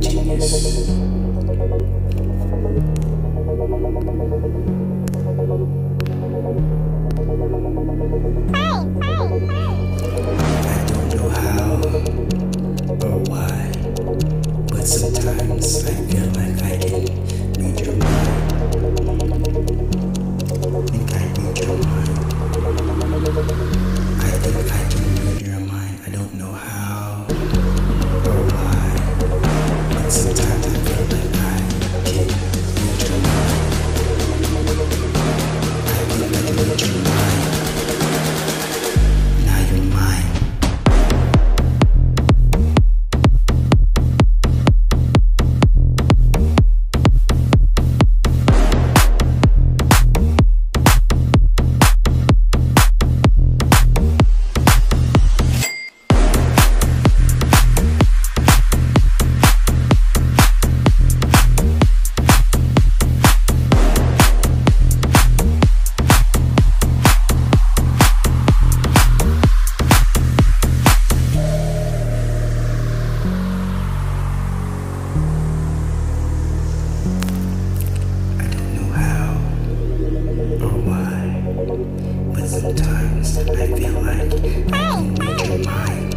Genius. I don't know how or why, but sometimes It's time. Sometimes I feel like I can make mind.